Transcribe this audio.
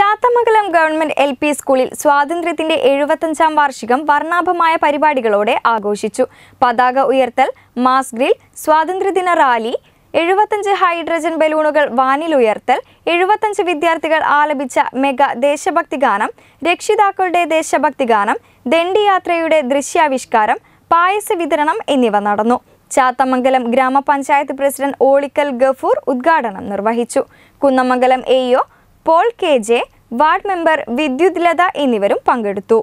Chathamangalam government L P സ്കൂളിൽ സ്വാതന്ത്ര്യത്തിന്റെ എഴുപത്തഞ്ചാം വാർഷികം വർണാഭമായ പരിപാടികളോടെ ആഘോഷിച്ചു. പതാക ഉയർത്തൽ മാസ് ഗ്രിൽ സ്വാതന്ത്ര്യദിന റാലി എഴുപത്തഞ്ച് ഹൈഡ്രജൻ ബലൂണുകൾ വാനിലുയർത്തൽ എഴുപത്തഞ്ച് വിദ്യാർത്ഥികൾ ആലപിച്ച മെഗാ ദേശഭക്തി ഗാനം രക്ഷിതാക്കളുടെ ദേശഭക്തി ഗാനം ദണ്ഡിയാത്രയുടെ ദൃശ്യാവിഷ്കാരം പായസ വിതരണം എന്നിവ നടന്നു. ചാത്തമംഗലം ഗ്രാമപഞ്ചായത്ത് പ്രസിഡന്റ് ഓളിക്കൽ ഗഫൂർ ഉദ്ഘാടനം നിർവഹിച്ചു. Kunnamangalam A Paul K J ward member Vidyut Latha എന്നിവരും പങ്കെടുത്തു.